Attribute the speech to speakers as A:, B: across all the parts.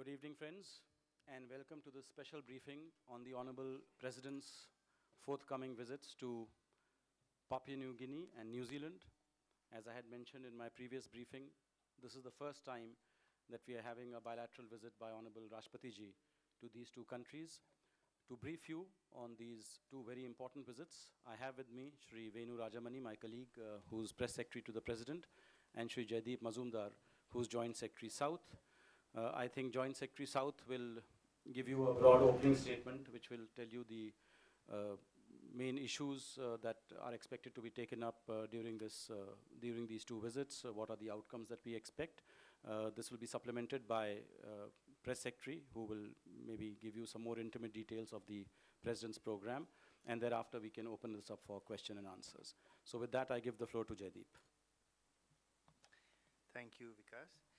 A: Good evening, friends, and welcome to this special briefing on the Honorable President's forthcoming visits to Papua New Guinea and New Zealand. As I had mentioned in my previous briefing, this is the first time that we are having a bilateral visit by Honorable Rashtrapati Ji to these two countries. To brief you on these two very important visits, I have with me Shri Venu Rajamani, my colleague, uh, who's press secretary to the President, and Shri Jaideep Mazumdar, who's Joint Secretary South. Uh, I think Joint Secretary South will give you a broad opening statement which will tell you the uh, main issues uh, that are expected to be taken up uh, during, this, uh, during these two visits, uh, what are the outcomes that we expect. this will be supplemented by Press Secretary who will maybe give you some more intimate details of the President's program and thereafter we can open this up for question and answers. So with that I give the floor to Jaideep.
B: Thank you, Vikas.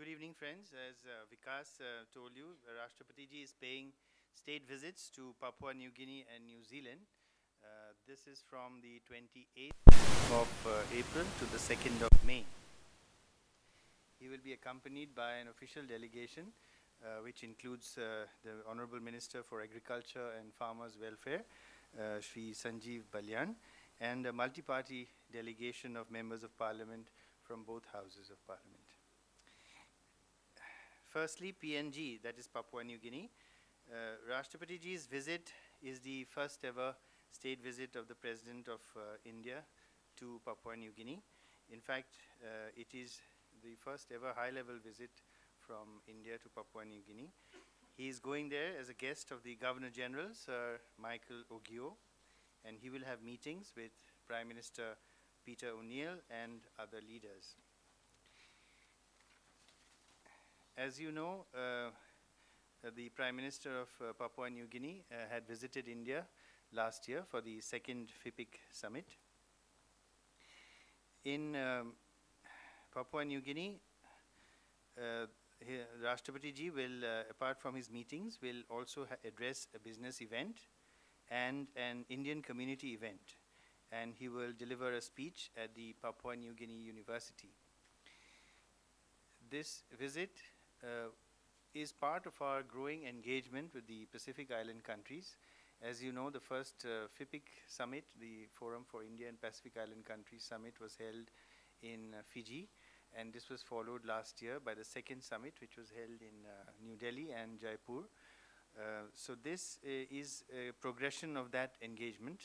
B: Good evening, friends. As uh, Vikas uh, told you, Rashtrapati ji is paying state visits to Papua New Guinea and New Zealand. Uh, this is from the 28th of uh, April to the 2nd of May. He will be accompanied by an official delegation, uh, which includes uh, the Honorable Minister for Agriculture and Farmers Welfare, Sri Sanjeev Balyan, and a multi-party delegation of members of parliament from both houses of parliament. Firstly, PNG, that is Papua New Guinea. Uh, Rashtrapati ji's visit is the first ever state visit of the President of uh, India to Papua New Guinea. In fact, uh, it is the first ever high-level visit from India to Papua New Guinea. He is going there as a guest of the Governor General, Sir Michael Ogio, and he will have meetings with Prime Minister Peter O'Neill and other leaders. As you know, uh, the Prime Minister of uh, Papua New Guinea uh, had visited India last year for the second FIPIC summit. In um, Papua New Guinea, uh, Rashtrapati ji will, uh, apart from his meetings, will also address a business event and an Indian community event. And he will deliver a speech at the Papua New Guinea University. This visit is part of our growing engagement with the Pacific Island countries. As you know, the first uh, FIPIC summit, the Forum for India and Pacific Island Countries Summit was held in uh, Fiji and this was followed last year by the second summit which was held in uh, New Delhi and Jaipur. Uh, so this uh, is a progression of that engagement.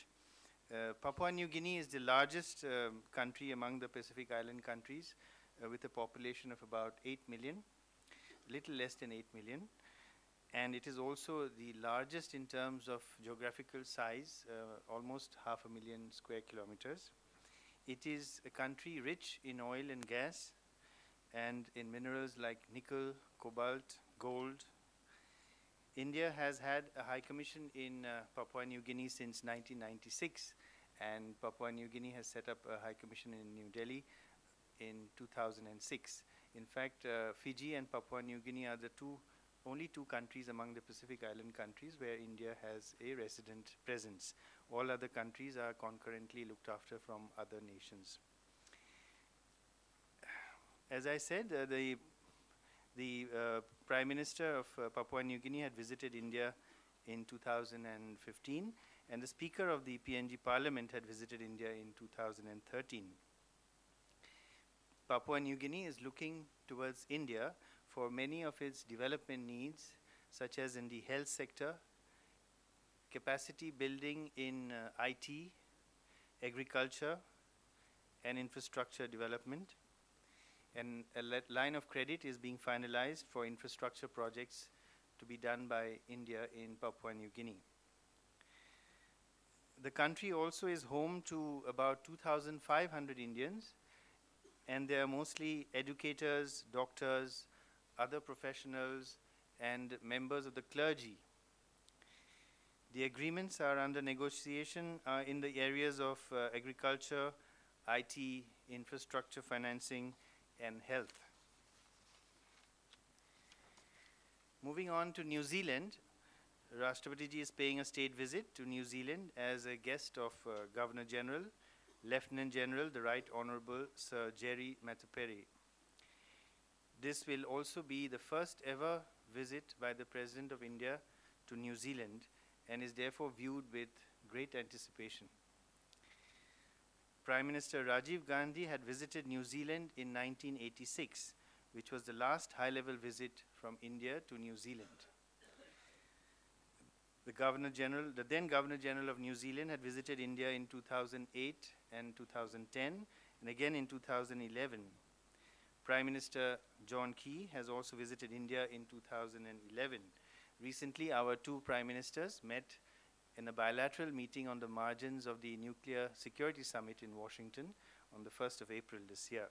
B: Uh, Papua New Guinea is the largest um, country among the Pacific Island countries with a population of about 8 million little less than 8 million. And it is also the largest in terms of geographical size, uh, almost half a million square kilometers. It is a country rich in oil and gas and in minerals like nickel, cobalt, gold. India has had a high commission in uh, Papua New Guinea since 1996 and Papua New Guinea has set up a high commission in New Delhi in 2006. In fact, uh, Fiji and Papua New Guinea are the two only two countries among the Pacific Island countries where India has a resident presence. All other countries are concurrently looked after from other nations. As I said, uh, the, the uh, Prime Minister of uh, Papua New Guinea had visited India in 2015 and the Speaker of the PNG Parliament had visited India in 2013. Papua New Guinea is looking towards India for many of its development needs, such as in the health sector, capacity building in uh, IT, agriculture, and infrastructure development. And a line of credit is being finalized for infrastructure projects to be done by India in Papua New Guinea. The country also is home to about 2,500 Indians and they are mostly educators, doctors, other professionals, and members of the clergy. The agreements are under negotiation uh, in the areas of uh, agriculture, IT, infrastructure financing, and health. Moving on to New Zealand, Rashtrapati is paying a state visit to New Zealand as a guest of uh, Governor General Lieutenant General, the Right Honorable Sir Jerry Mateparae. This will also be the first ever visit by the President of India to New Zealand and is therefore viewed with great anticipation. Prime Minister Rajiv Gandhi had visited New Zealand in 1986, which was the last high-level visit from India to New Zealand. The Governor General, the then Governor General of New Zealand had visited India in 2008 and 2010, and again in 2011. Prime Minister John Key has also visited India in 2011. Recently, our two prime ministers met in a bilateral meeting on the margins of the Nuclear Security Summit in Washington on the 1st of April this year.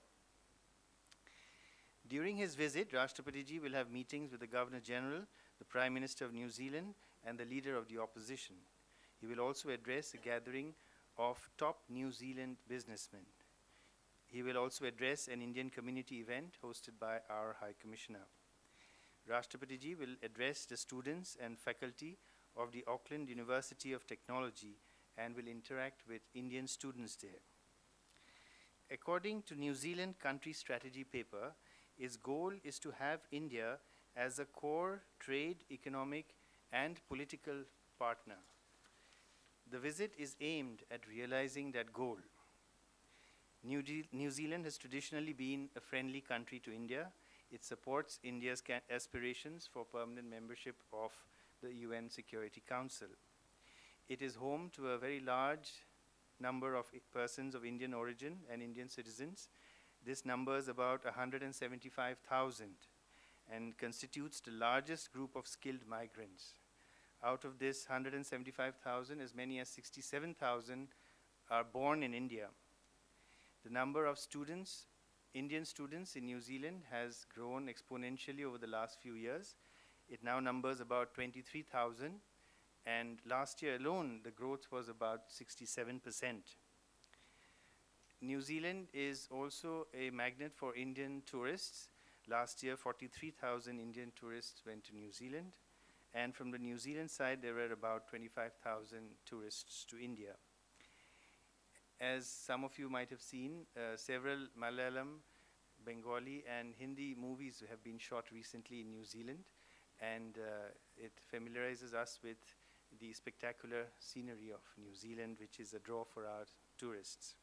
B: During his visit, Rashtrapati will have meetings with the Governor General, the Prime Minister of New Zealand, and the Leader of the Opposition. He will also address a gathering of top New Zealand businessmen. He will also address an Indian community event hosted by our High Commissioner. Rashtrapati will address the students and faculty of the Auckland University of Technology and will interact with Indian students there. According to New Zealand country strategy paper, its goal is to have India as a core trade, economic, and political partner. The visit is aimed at realizing that goal. New, New, Zealand has traditionally been a friendly country to India. It supports India's aspirations for permanent membership of the UN Security Council. It is home to a very large number of persons of Indian origin and Indian citizens. This number is about 175,000 and constitutes the largest group of skilled migrants. Out of this 175,000, as many as 67,000 are born in India. The number of students, Indian students in New Zealand has grown exponentially over the last few years. It now numbers about 23,000 and last year alone the growth was about 67%. New Zealand is also a magnet for Indian tourists. Last year 43,000 Indian tourists went to New Zealand and from the New Zealand side there were about 25,000 tourists to India. As some of you might have seen, uh, several Malayalam, Bengali and Hindi movies have been shot recently in New Zealand and uh, it familiarizes us with the spectacular scenery of New Zealand, which is a draw for our tourists.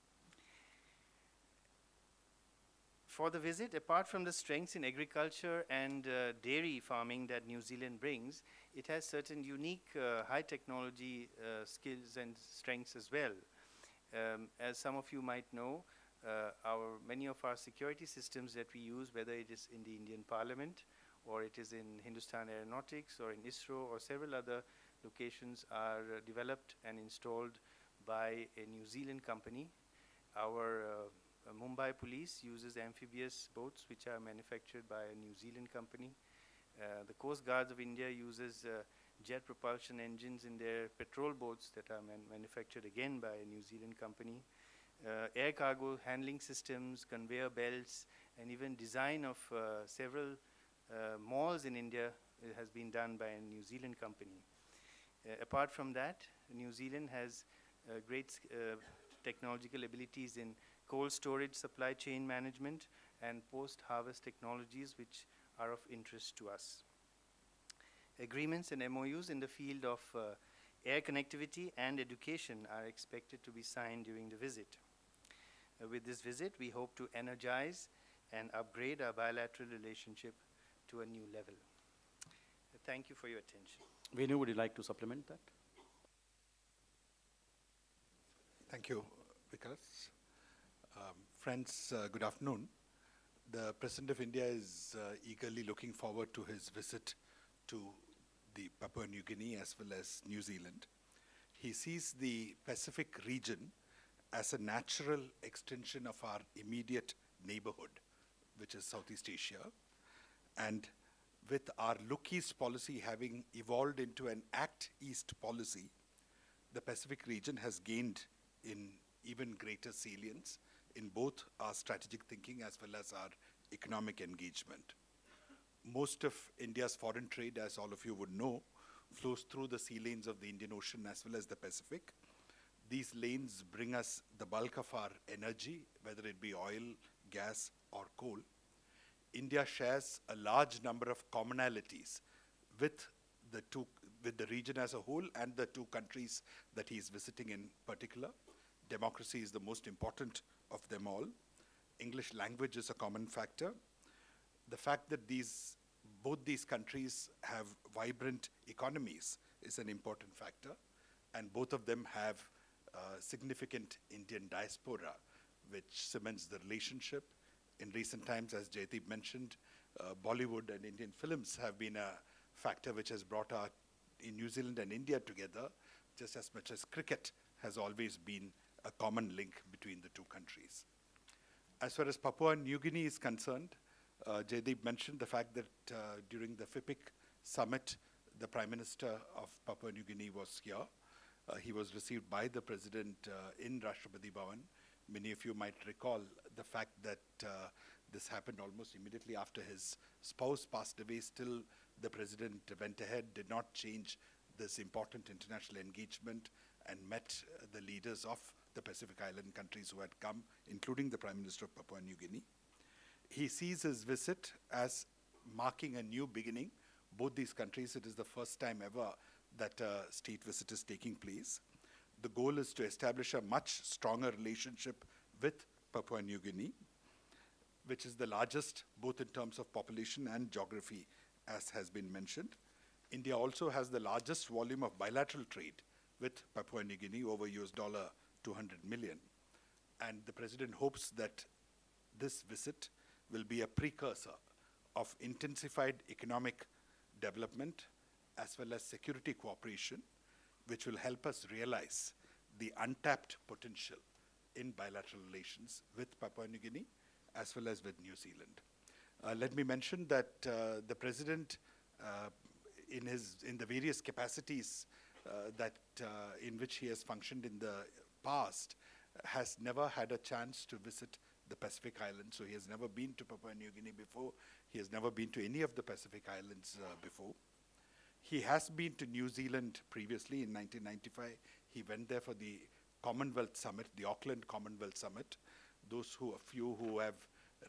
B: For the visit, apart from the strengths in agriculture and uh, dairy farming that New Zealand brings, it has certain unique uh, high technology uh, skills and strengths as well. Um, as some of you might know, uh, our, many of our security systems that we use, whether it is in the Indian Parliament or it is in Hindustan Aeronautics or in ISRO or several other locations are uh, developed and installed by a New Zealand company. Our uh, Mumbai police uses amphibious boats which are manufactured by a New Zealand company. Uh, the Coast Guards of India uses uh, jet propulsion engines in their patrol boats that are man manufactured again by a New Zealand company. Uh, air cargo handling systems, conveyor belts, and even design of several uh, malls in India has been done by a New Zealand company. Apart from that, New Zealand has great technological abilities in cold storage supply chain management and post-harvest technologies which are of interest to us. Agreements and MOUs in the field of uh, air connectivity and education are expected to be signed during the visit. Uh, with this visit, we hope to energize and upgrade our bilateral relationship to a new level. Thank you for your attention.
A: Venu, would you like to supplement that?
C: Thank you, Vikas. Um, friends, uh, good afternoon. The President of India is uh, eagerly looking forward to his visit to the Papua New Guinea as well as New Zealand. He sees the Pacific region as a natural extension of our immediate neighborhood, which is Southeast Asia, and with our Look East policy having evolved into an Act East policy, the Pacific region has gained in even greater salience in both our strategic thinking as well as our economic engagement. Most of India's foreign trade, as all of you would know, flows through the sea lanes of the Indian Ocean as well as the Pacific. These lanes bring us the bulk of our energy, whether it be oil, gas, or coal. India shares a large number of commonalities with the two, with the region as a whole and the two countries that he is visiting in particular. Democracy is the most important of them all. English language is a common factor. The fact that these, both these countries have vibrant economies is an important factor, and both of them have uh, significant Indian diaspora, which cements the relationship. In recent times, as Jaideep mentioned, uh, Bollywood and Indian films have been a factor which has brought our in New Zealand and India together, just as much as cricket has always been a common link between the two countries. As far as Papua New Guinea is concerned, uh, Jaideep mentioned the fact that uh, during the FIPIC summit, the Prime Minister of Papua New Guinea was here. Uh, he was received by the President uh, in Rashtrapati Bhavan. Many of you might recall the fact that uh, this happened almost immediately after his spouse passed away. Still, the President went ahead, did not change this important international engagement, and met the leaders of the Pacific Island countries who had come, including the Prime Minister of Papua New Guinea. He sees his visit as marking a new beginning. Both these countries, it is the first time ever that a state visit is taking place. The goal is to establish a much stronger relationship with Papua New Guinea, which is the largest both in terms of population and geography, as has been mentioned. India also has the largest volume of bilateral trade with Papua New Guinea, over US dollar 200 million. And the president hopes that this visit will be a precursor of intensified economic development as well as security cooperation, which will help us realize the untapped potential in bilateral relations with Papua New Guinea as well as with New Zealand. Uh, let me mention that uh, the president, uh, in his in the various capacities uh, that uh, in which he has functioned in the past, has never had a chance to visit the Pacific Islands. So he has never been to Papua New Guinea before. He has never been to any of the Pacific Islands uh, before. He has been to New Zealand previously in 1995. He went there for the Commonwealth Summit, the Auckland Commonwealth Summit. Those who, a few who have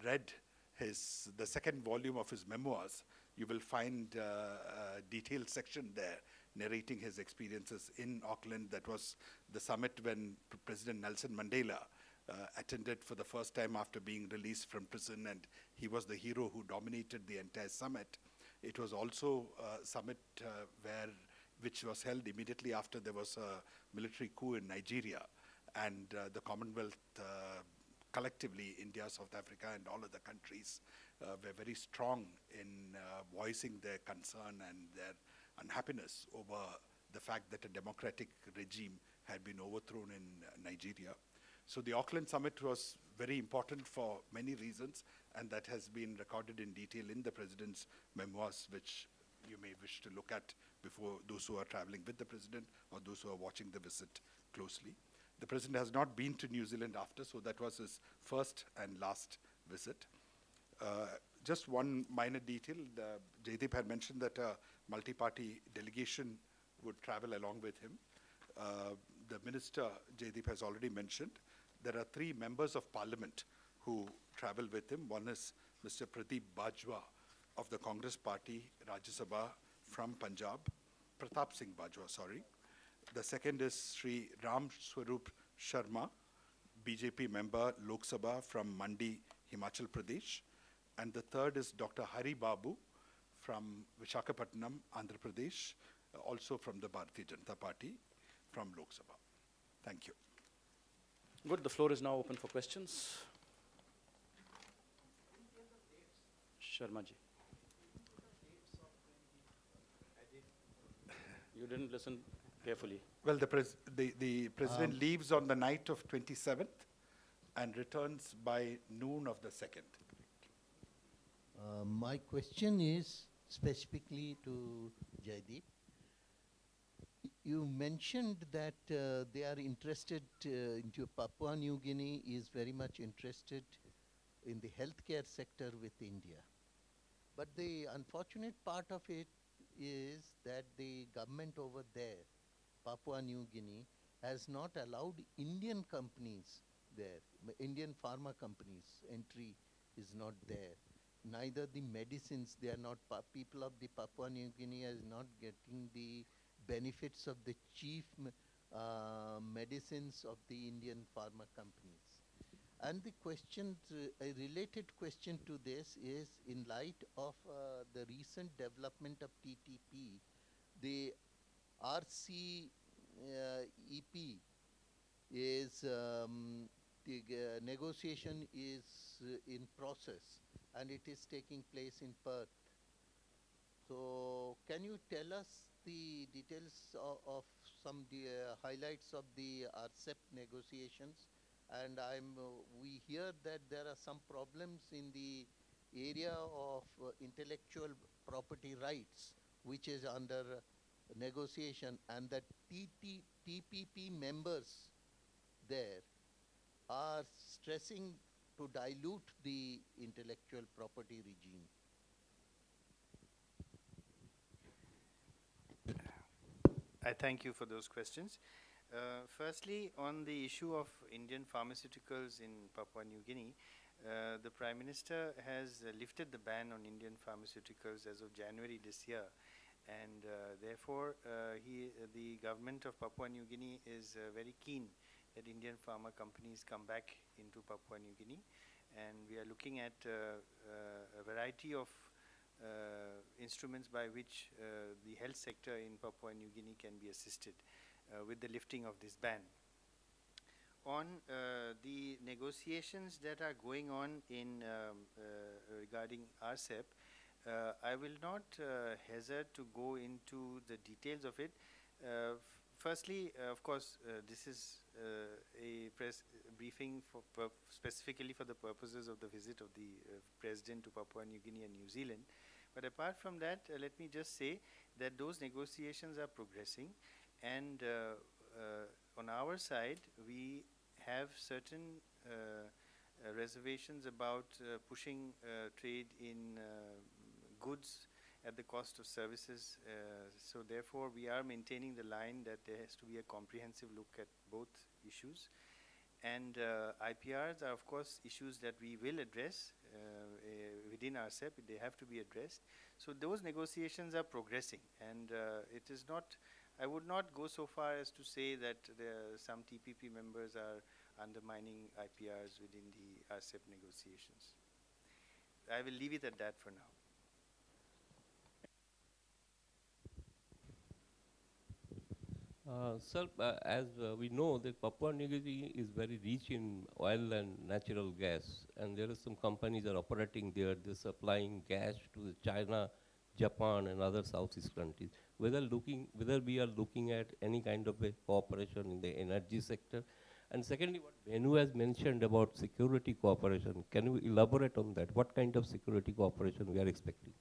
C: read his, the second volume of his memoirs, you will find uh, a detailed section there narrating his experiences in Auckland. That was the summit when President Nelson Mandela uh, attended for the first time after being released from prison, and he was the hero who dominated the entire summit. It was also a summit uh, where, which was held immediately after there was a military coup in Nigeria, and uh, the Commonwealth uh, collectively, India, South Africa, and all other countries uh, were very strong in uh, voicing their concern and their unhappiness over the fact that a democratic regime had been overthrown in uh, Nigeria. So the Auckland summit was very important for many reasons, and that has been recorded in detail in the president's memoirs, which you may wish to look at before those who are traveling with the president or those who are watching the visit closely. The president has not been to New Zealand after, so that was his first and last visit. Uh, just one minor detail, the, Jaideep had mentioned that a multi-party delegation would travel along with him. Uh, the minister, Jaideep has already mentioned, there are three members of parliament who travel with him. One is Mr. Pradeep Bajwa of the Congress Party, Rajya Sabha from Punjab, Pratap Singh Bajwa, sorry. The second is Sri Ram Swarup Sharma, BJP member Lok Sabha from Mandi, Himachal Pradesh. And the third is Dr. Hari Babu from Vishakhapatnam, Andhra Pradesh, uh, also from the Bharatiya Janata Party from Lok Sabha. Thank you.
A: Good, the floor is now open for questions. Sharma ji. You didn't listen carefully.
C: Well, the, pres- the, the president leaves on the night of 27th and returns by noon of the 2nd.
D: Uh, my question is specifically to Jaideep. You mentioned that uh, they are interested uh, into Papua New Guinea is very much interested in the healthcare sector with India. But the unfortunate part of it is that the government over there, Papua New Guinea, has not allowed Indian companies there. Indian pharma companies entry is not there. Neither the medicines, they are not, people of the Papua New Guinea is not getting the benefits of the chief uh, medicines of the Indian pharma companies. And the question, a related question to this is in light of uh, the recent development of TTP, the RC uh, EP is um, the uh, negotiation is uh, in process and it is taking place in Perth. So, can you tell us the details of, of some uh, highlights of the RCEP negotiations? And I'm uh, we hear that there are some problems in the area of uh, intellectual property rights, which is under negotiation, and that TT, TPP members there are stressing to dilute the intellectual property regime.
B: I thank you for those questions. Uh, firstly, on the issue of Indian pharmaceuticals in Papua New Guinea, uh, the Prime Minister has uh, lifted the ban on Indian pharmaceuticals as of January this year. And uh, therefore, uh, he, the government of Papua New Guinea is uh, very keen that Indian pharma companies come back into Papua New Guinea. And we are looking at uh, uh, a variety of uh, instruments by which the health sector in Papua New Guinea can be assisted with the lifting of this ban. On the negotiations that are going on in um, regarding RCEP, uh, I will not uh, hesitate to go into the details of it. Uh, firstly, of course, this is a press briefing for specifically for the purposes of the visit of the uh, president to Papua New Guinea and New Zealand. But apart from that, uh, let me just say that those negotiations are progressing, and uh, uh, on our side, we have certain uh, uh, reservations about uh, pushing uh, trade in uh, goods at the cost of services. Uh, so therefore, we are maintaining the line that there has to be a comprehensive look at both issues. And uh, IPRs are, of course, issues that we will address uh, uh, within RCEP. They have to be addressed. So those negotiations are progressing, and uh, it is not. I would not go so far as to say that some TPP members are undermining IPRs within the RCEP negotiations. I will leave it at that for now.
E: Uh, Sir, uh, as uh, we know that Papua New Guinea is very rich in oil and natural gas, and there are some companies are operating there, they're supplying gas to China, Japan, and other Southeast countries. Whether looking, whether we are looking at any kind of a cooperation in the energy sector, and secondly, what Venu has mentioned about security cooperation, can you elaborate on that? What kind of security cooperation we are expecting?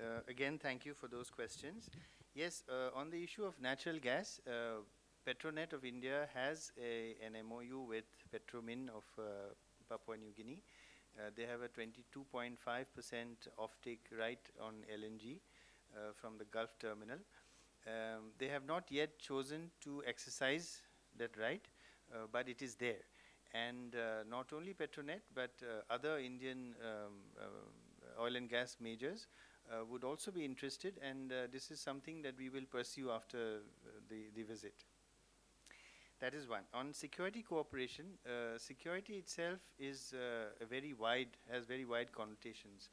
B: Uh, again, thank you for those questions. Yes, uh, on the issue of natural gas, uh, Petronet of India has a, an MOU with Petromin of uh, Papua New Guinea. Uh, they have a 22.5% offtake right on LNG uh, from the Gulf terminal. Um, they have not yet chosen to exercise that right, uh, but it is there. And not only Petronet, but other Indian um, oil and gas majors uh, would also be interested, and uh, this is something that we will pursue after uh, the, the visit. That is one. On security cooperation, uh, security itself is uh, a very wide, has very wide connotations.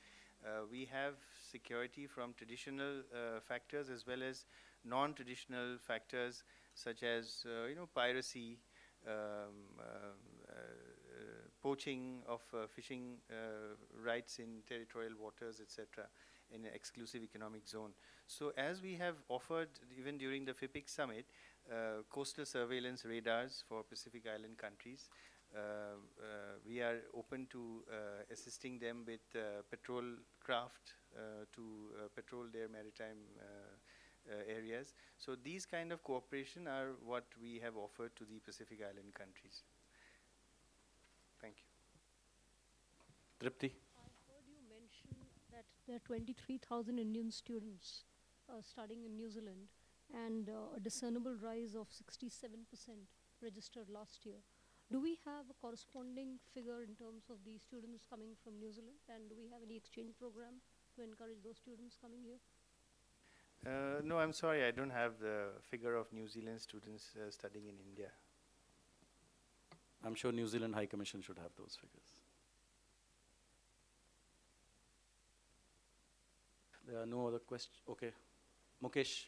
B: We have security from traditional factors as well as non-traditional factors such as, you know, piracy, um, uh, uh, poaching of uh, fishing rights in territorial waters, etc in an exclusive economic zone. So as we have offered even during the FIPIC summit, uh, coastal surveillance radars for Pacific Island countries, uh, uh, we are open to uh, assisting them with uh, patrol craft uh, to patrol their maritime areas. So these kind of cooperation are what we have offered to the Pacific Island countries. Thank you.
A: Tripti?
F: I heard you mention that there are 23,000 Indian students uh, studying in New Zealand and uh, a discernible rise of 67% registered last year. do we have a corresponding figure in terms of the students coming from New Zealand? And do we have any exchange program to encourage those students coming here?
B: Uh, no, I'm sorry, I don't have the figure of New Zealand students uh, studying in India.
A: I'm sure New Zealand High Commission should have those figures. There are no other questions. Okay. Mukesh.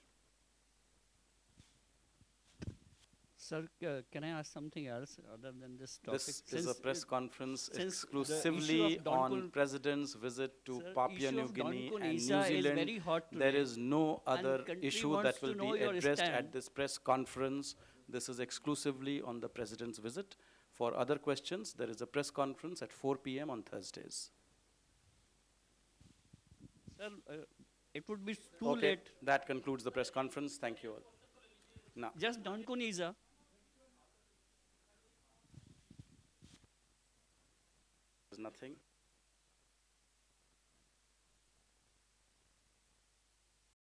G: Sir, uh, can I ask something else other than this topic?
A: This is a press conference
G: since
A: exclusively on President's visit to
G: Sir,
A: Papua New Guinea and New
G: is
A: Zealand.
G: very hot
A: There no other issue that will be addressed at this press conference. This is exclusively on the President's visit. For other questions, there is a press conference at 4 p.m. on Thursdays.
G: Sir, uh, it would be too
A: okay,
G: late.
A: that concludes the press conference. Thank you all. Now,
G: Just Donkun Isa.
A: there's nothing.